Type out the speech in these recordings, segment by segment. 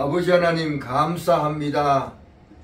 아버지 하나님 감사합니다.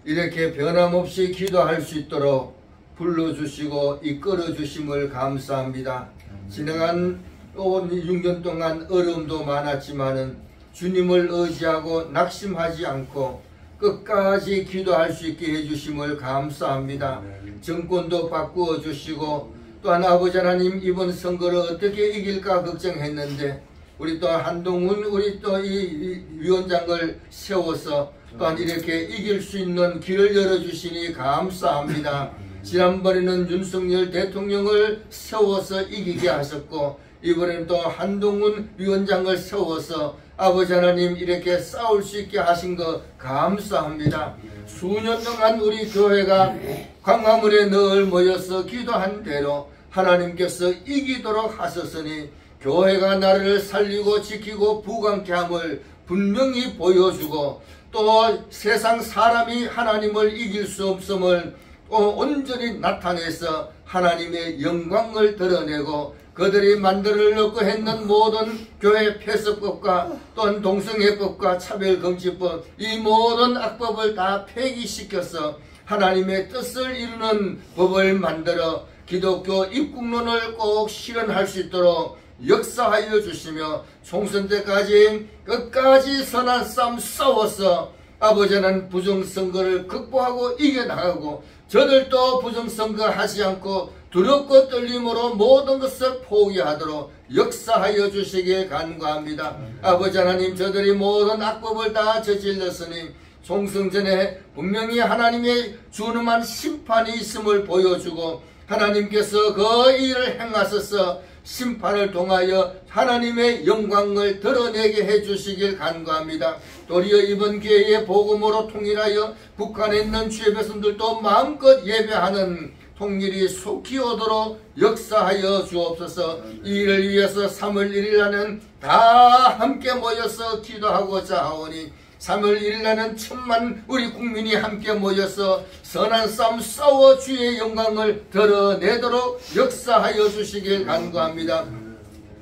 이렇게 변함없이 기도할 수 있도록 불러주시고 이끌어주심을 감사합니다. 지나간 온 6년 동안 어려움도 많았지만은 주님을 의지하고 낙심하지 않고 끝까지 기도할 수 있게 해주심을 감사합니다. 정권도 바꾸어 주시고 또한 아버지 하나님 이번 선거를 어떻게 이길까 걱정했는데 우리 또 한동훈 우리 또 이 위원장을 세워서 또한 이렇게 이길 수 있는 길을 열어주시니 감사합니다. 지난번에는 윤석열 대통령을 세워서 이기게 하셨고 이번에는 또 한동훈 위원장을 세워서 아버지 하나님 이렇게 싸울 수 있게 하신 것 감사합니다. 수년 동안 우리 교회가 광화문에 늘 모여서 기도한 대로 하나님께서 이기도록 하셨으니 교회가 나를 살리고 지키고 부강케 함을 분명히 보여주고 또 세상 사람이 하나님을 이길 수 없음을 온전히 나타내서 하나님의 영광을 드러내고 그들이 만들어놓고 했는 모든 교회 폐쇄법과 또한 동성애법과 차별금지법 이 모든 악법을 다 폐기시켜서 하나님의 뜻을 이루는 법을 만들어 기독교 입국론을 꼭 실현할 수 있도록 역사하여 주시며 총선 때까지 끝까지 선한 싸움 싸워서 아버지는 부정선거를 극복하고 이겨나가고 저들도 부정선거 하지 않고 두렵고 떨림으로 모든 것을 포기하도록 역사하여 주시길 간구합니다. 아버지 하나님 저들이 모든 악법을 다 저질렀으니 총선 전에 분명히 하나님의 주름한 심판이 있음을 보여주고 하나님께서 그 일을 행하셔서 심판을 통하여 하나님의 영광을 드러내게 해주시길 간구합니다. 도리어 이번 기회에 복음으로 통일하여 북한에 있는 주의 백성들도 마음껏 예배하는 통일이 속히 오도록 역사하여 주옵소서 이 일을 위해서 3월 1일 날은 다 함께 모여서 기도하고자 하오니 3월 1일 날은 천만 우리 국민이 함께 모여서 선한 싸움 싸워 주의 영광을 드러내도록 역사하여 주시길 간구합니다.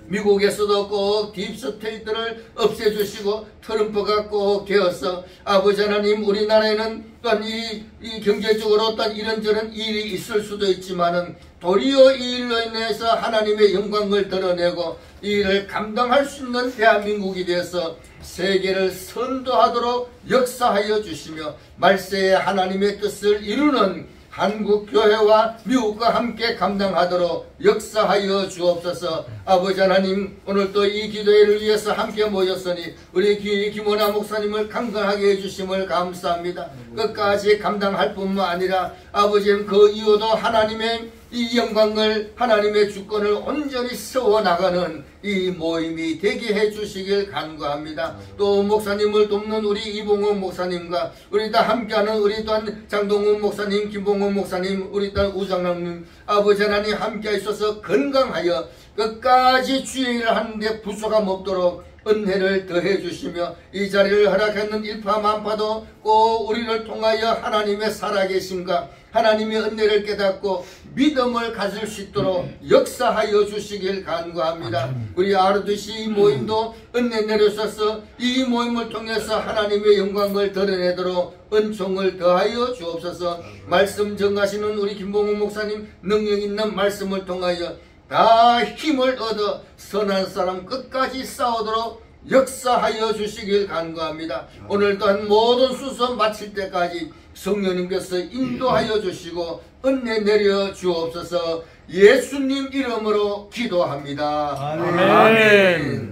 미국에서도 꼭 deep state를 없애주시고 트럼프가 꼭 되어서 아버지 하나님 우리나라에는 또한 이, 이 경제적으로 어떤 이런저런 일이 있을 수도 있지만은 도리어 이 일로 인해서 하나님의 영광을 드러내고 이 일을 감당할 수 있는 대한민국이 되어서 세계를 선도하도록 역사하여 주시며 말세에 하나님의 뜻을 이루는 한국 교회와 미국과 함께 감당하도록 역사하여 주옵소서. 아버지 하나님 오늘 또이 기도회를 위해서 함께 모였으니 우리 김원아 목사님을 강건하게 해주심을 감사합니다. 끝까지 감당할 뿐만 아니라 아버지는 그 이유도 하나님의 이 영광을 하나님의 주권을 온전히 세워나가는 이 모임이 되게 해주시길 간구합니다. 또 목사님을 돕는 우리 이봉원 목사님과 우리 다 함께하는 우리 또한 장동훈 목사님, 김봉원 목사님, 우리 딸 우장남님 아버지 하나님 함께 있어서 건강하여 끝까지 주의 일을 하는데 부족함 없도록 은혜를 더해 주시며 이 자리를 허락했는 일파만파도 꼭 우리를 통하여 하나님의 살아계심과 하나님의 은혜를 깨닫고 믿음을 가질 수 있도록 역사하여 주시길 간구합니다. 우리 아르드시 모임도 은혜 내려셔서 이 모임을 통해서 하나님의 영광을 드러내도록 은총을 더하여 주옵소서. 말씀 정하시는 우리 김봉호 목사님 능력 있는 말씀을 통하여 다 힘을 얻어 선한 사람 끝까지 싸우도록 역사하여 주시길 간구합니다. 오늘 또한 모든 수선 마칠 때까지 성령님께서 인도하여 주시고 은혜 내려 주옵소서 예수님 이름으로 기도합니다. 아멘. 아멘.